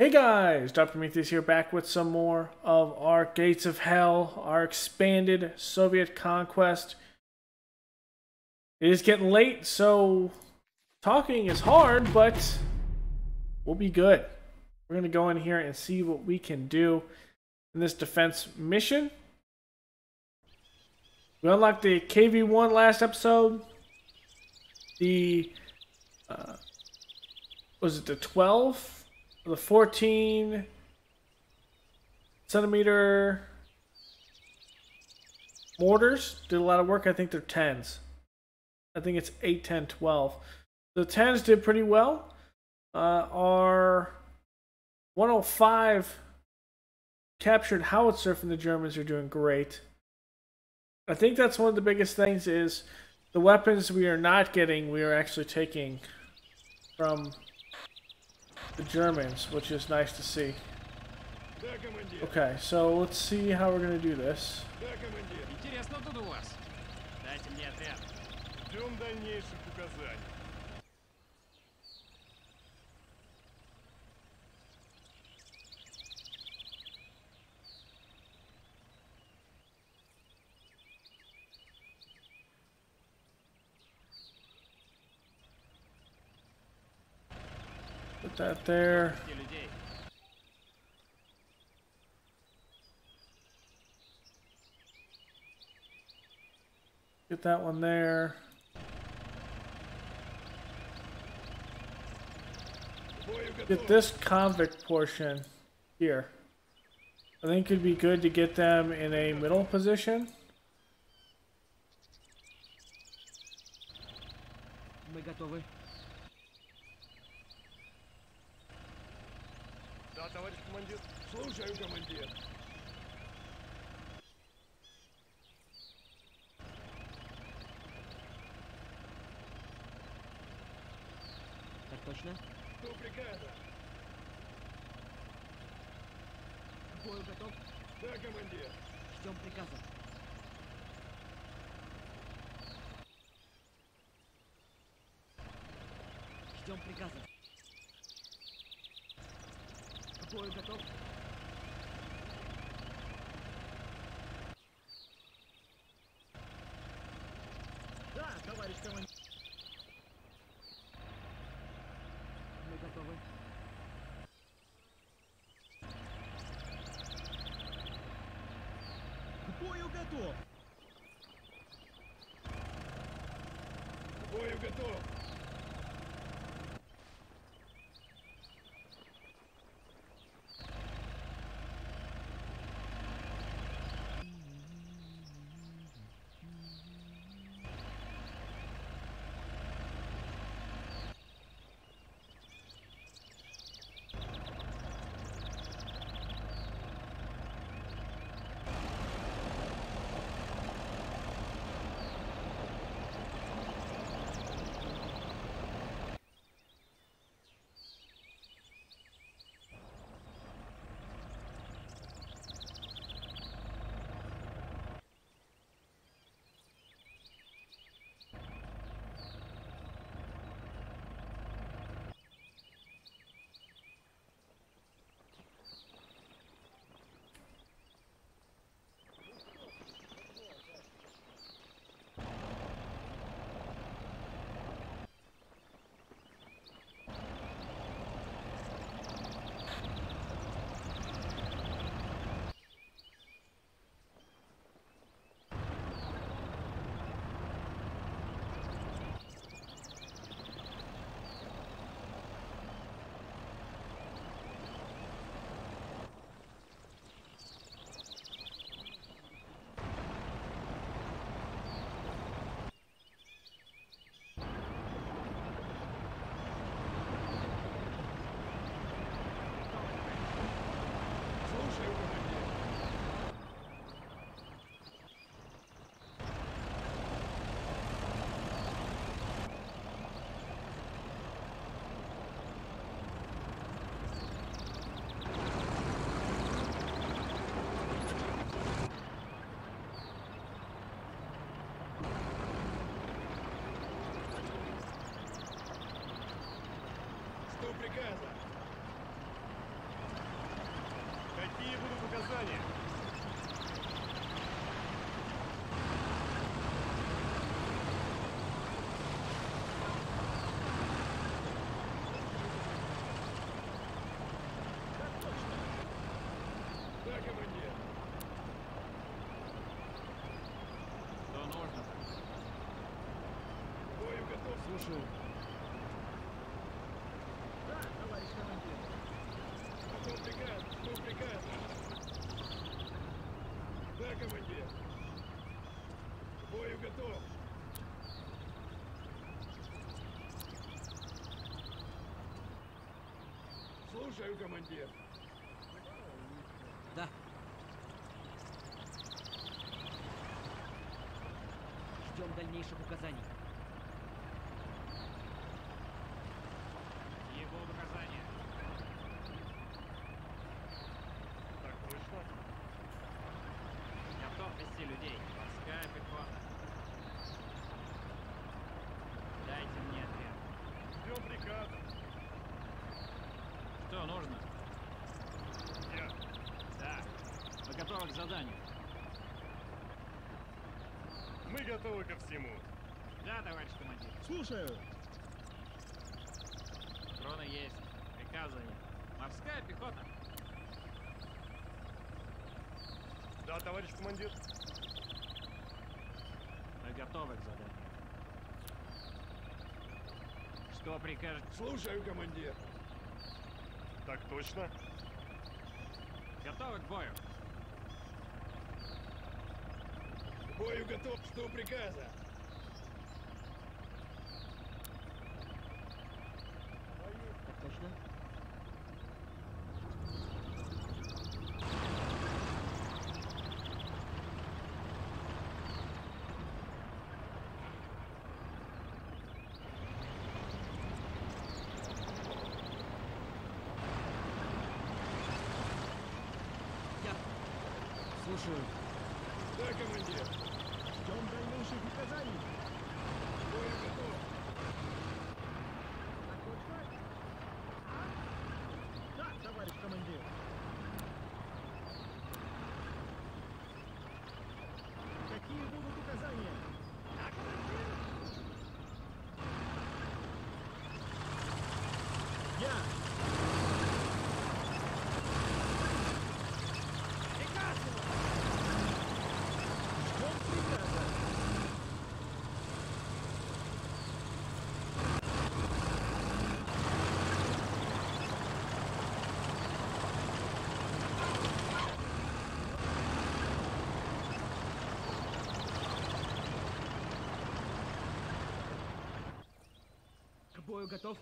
Hey guys, Dark Prometheus here back with some more of our Gates of Hell, our expanded Soviet conquest. It is getting late, so talking is hard, but we'll be good. We're going to go in here and see what we can do in this defense mission. We unlocked the KV-1 last episode. The, uh, was it the 12? The 14 centimeter mortars did a lot of work. I think they're 10s. I think it's 8, 10, 12. The 10s did pretty well. Uh, our 105 captured howitzer from the Germans are doing great. I think that's one of the biggest things is the weapons we are not getting, we are actually taking from the Germans, which is nice to see. Okay, so let's see how we're gonna do this. Put that there. Get that one there. Get this convict portion here. I think it'd be good to get them in a middle position. Бой готов? Да, товарищ командир. Мы готовы. К бою готов. К бою готов. Готов. Слушаю, командир. Да. Ждем дальнейших указаний. Его указания. Так точно. Готов вести людей. Морская пехота. Дайте мне ответ. Ждем приказа. Что нужно? Я. Да. Мы готовы к заданию. Мы готовы ко всему. Да, товарищ командир. Слушаю. Дроны есть. Приказы. Морская пехота. Да, товарищ командир. Мы готовы к заданию. Что прикажете? Слушаю, командир. Так точно. Готовы к бою. К бою готов. Что приказа? Я. Слушаю. Да, командир. Ждем дальнейших указаний. К бою готов. Так точно? Да, товарищ командир. Какие будут указания? Я. Ждем приказа. К бою готов.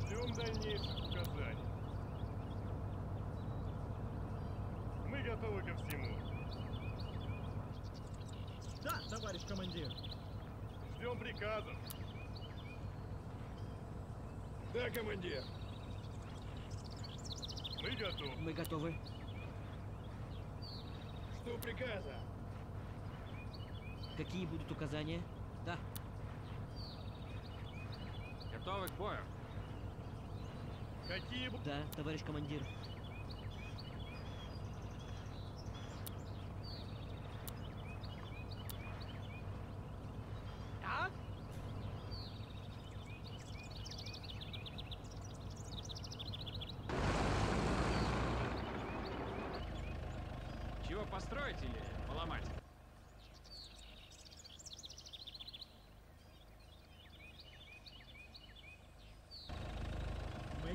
Ждем дальнейших указаний. Мы готовы ко всему. Да, товарищ командир. Ждем приказов. Да, командир. Мы готовы. Мы готовы. Что приказа? Какие будут указания? Да. Готовы к бою. Какие Да, товарищ командир.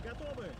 Готовы.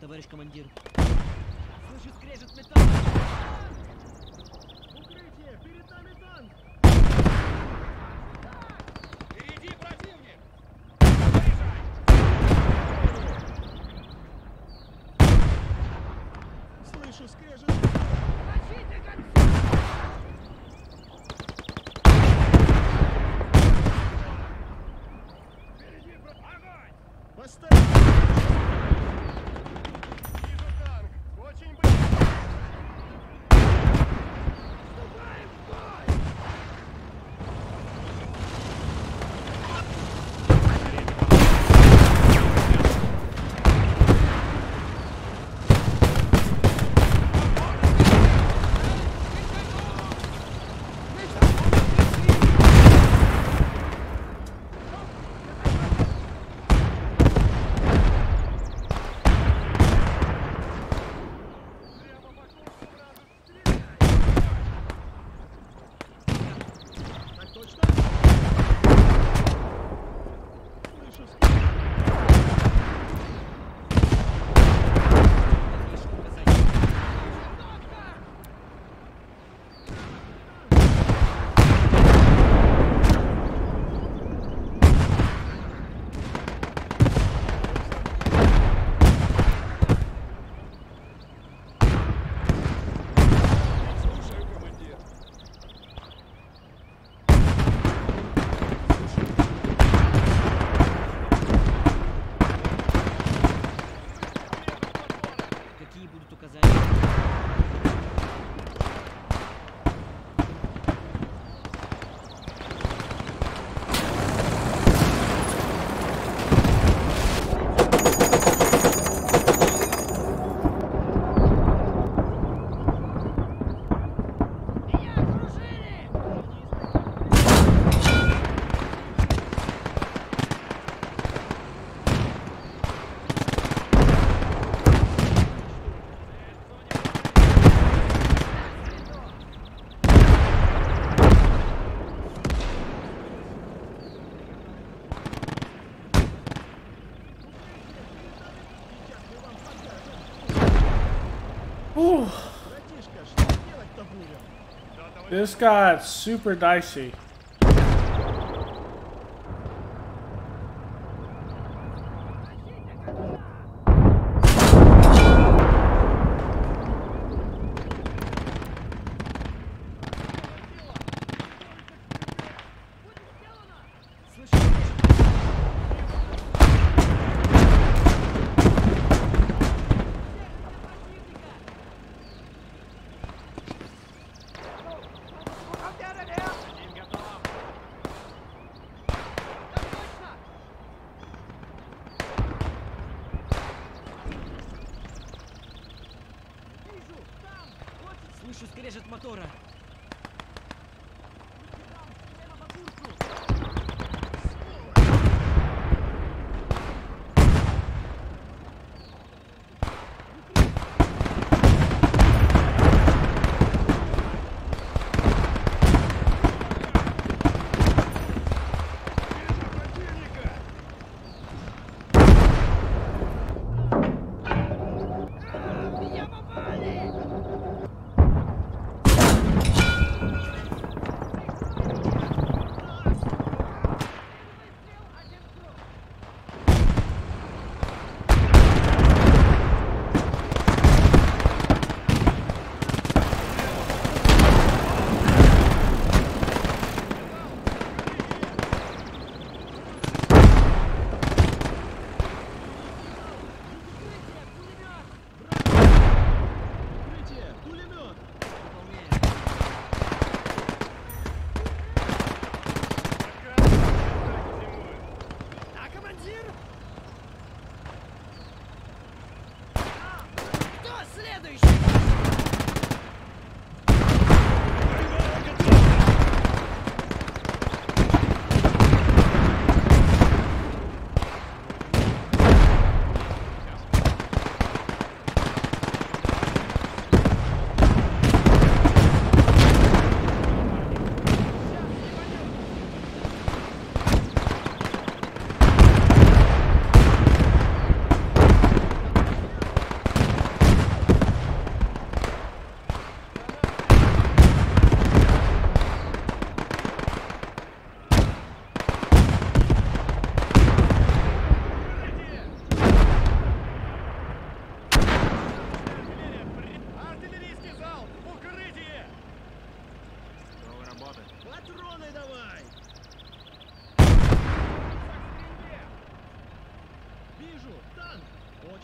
Товарищ командир. Слышу скрежет металла. Укрытие! Перед нами танк! Впереди противник! Слышу скрежет! Впереди this got super dicey. Salvatore!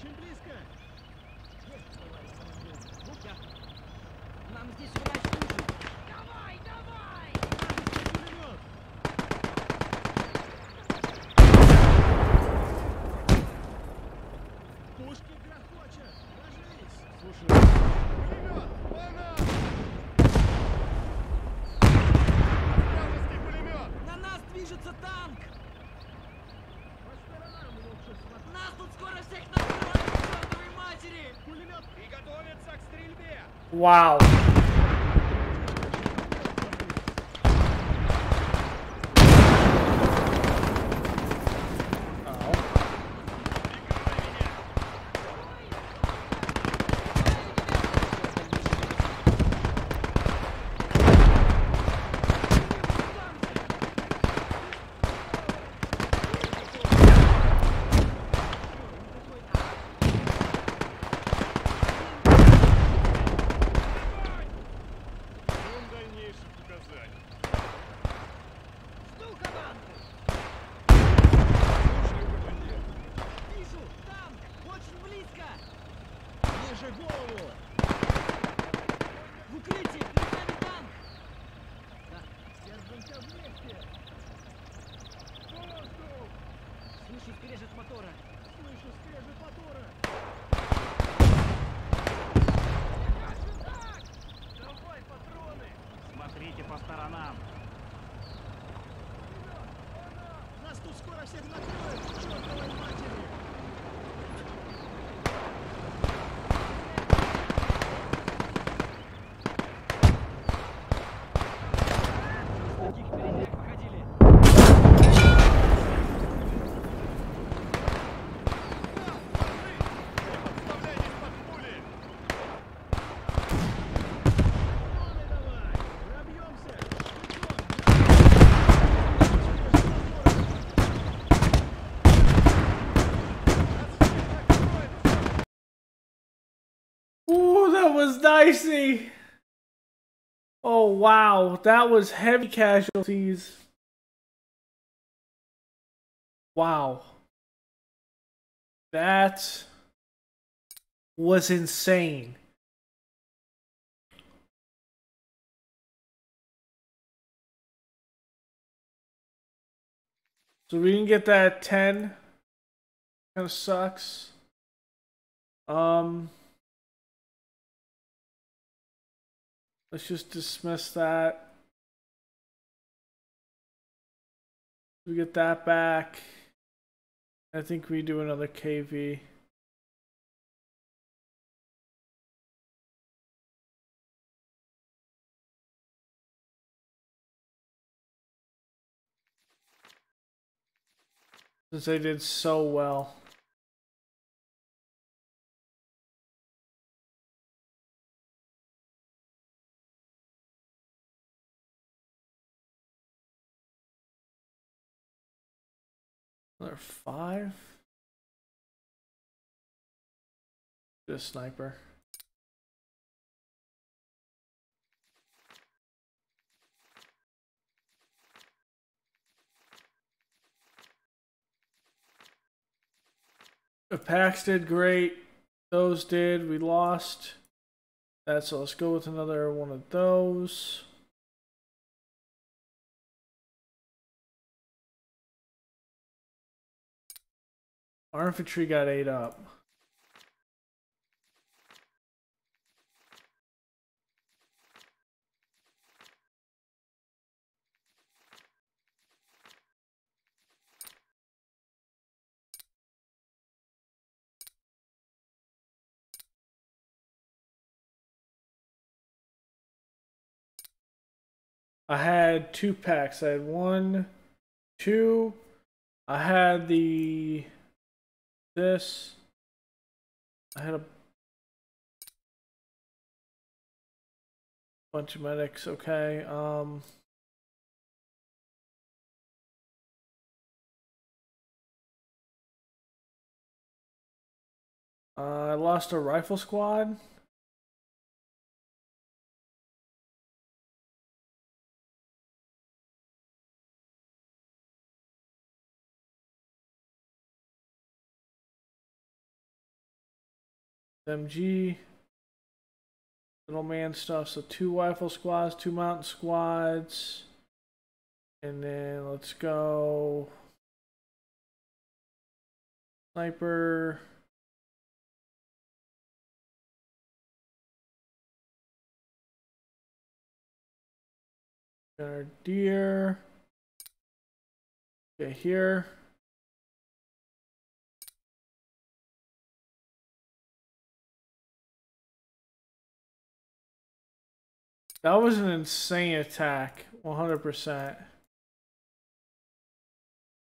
Очень близко. Есть, товарищ. Нам здесь врач нужен. Wow. Dicey. Oh wow, that was heavy casualties. Wow. That was insane. So we didn't get that 10. Kind of sucks. Um Let's just dismiss that. We get that back. I think we do another KV. Since they did so well. Another five. A sniper. The packs did great. Those did. We lost. That so let's go with another one of those. Our infantry got ate up. I had two packs. I had one, two. I had the this. I had a bunch of medics. Okay. Um. Uh, I lost a rifle squad. MG. Little man stuff. So two rifle squads, two mountain squads. And then let's go. Sniper. Our deer. Okay, here. That was an insane attack. 100%.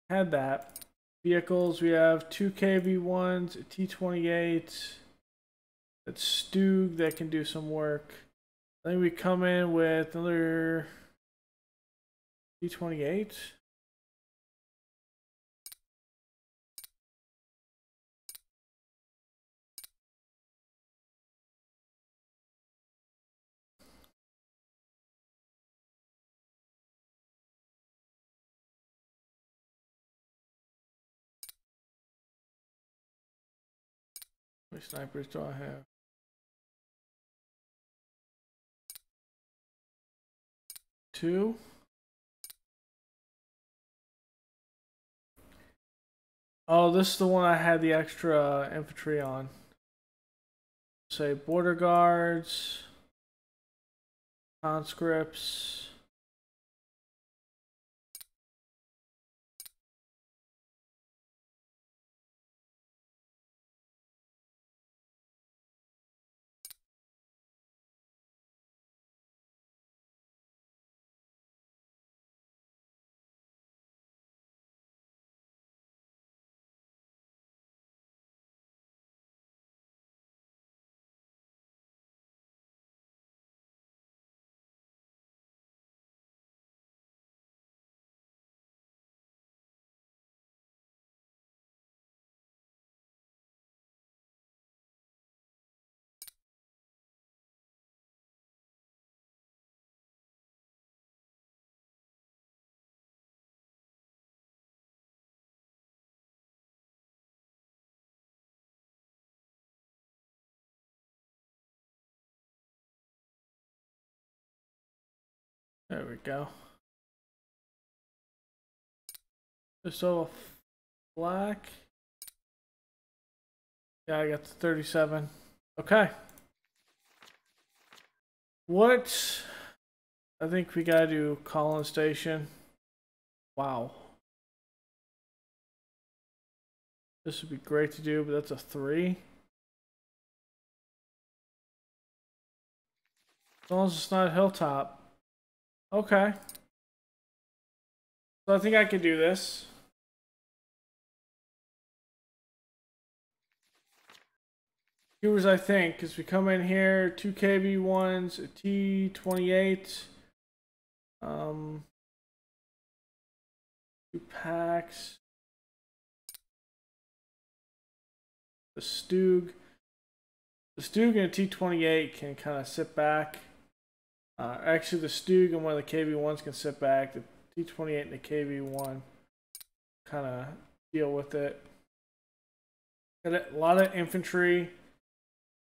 Had that. Vehicles, we have two KV1s, a T28. That's Stug that can do some work. I think we come in with another T28. Many snipers do I have? Two. Oh, this is the one I had the extra uh, infantry on. Say border guards, conscripts. We go. So black. Yeah, I got the 37. Okay. What? I think we gotta do Collin Station. Wow. This would be great to do, but that's a three. As long as it's not hilltop. Okay. So I think I could do this. Here's I think, because we come in here, 2KV1s, a T28, um, two packs, the Stug. The Stug and a T28 can kind of sit back uh, actually, the Stug and one of the KV1s can sit back. The T28 and the KV1 kind of deal with it. Got a lot of infantry.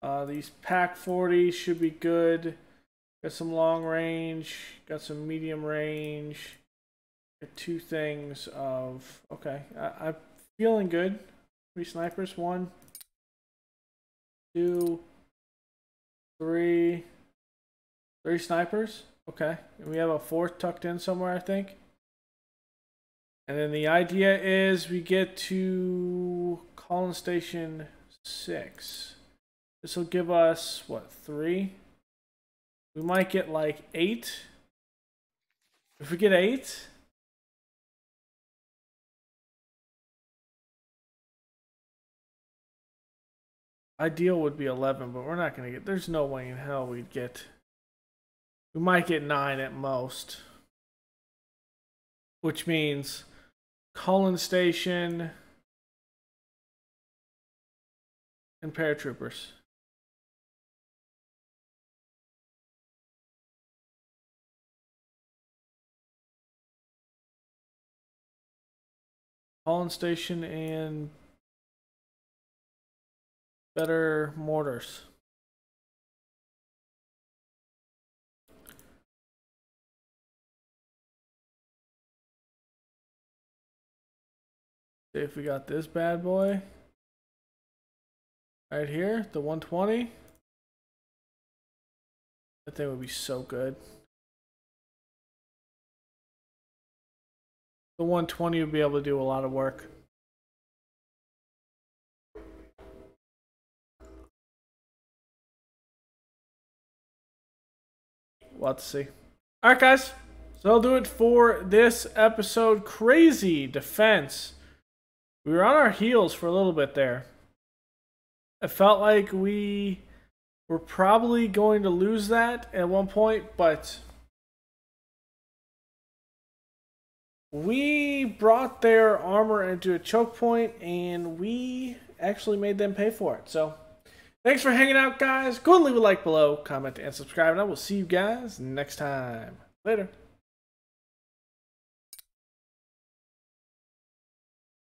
Uh, these Pak 40 should be good. Got some long range. Got some medium range. Got two things of... Okay, I, I'm feeling good. Three snipers. One, two, three... Three snipers? Okay. And we have a fourth tucked in somewhere, I think. And then the idea is we get to Collin Station 6. This will give us, what, 3? We might get like 8. If we get 8... Ideal would be 11, but we're not going to get... There's no way in hell we'd get... We might get nine at most. Which means Collin Station and paratroopers. Collin Station and better mortars. See if we got this bad boy. Right here, the 120. That thing would be so good. The 120 would be able to do a lot of work. We'll have to see. Alright, guys. So that'll do it for this episode. Crazy defense. We were on our heels for a little bit there. I felt like we were probably going to lose that at one point, but we brought their armor into a choke point and we actually made them pay for it. So thanks for hanging out, guys. Go and leave a like below, comment, and subscribe, and I will see you guys next time. Later.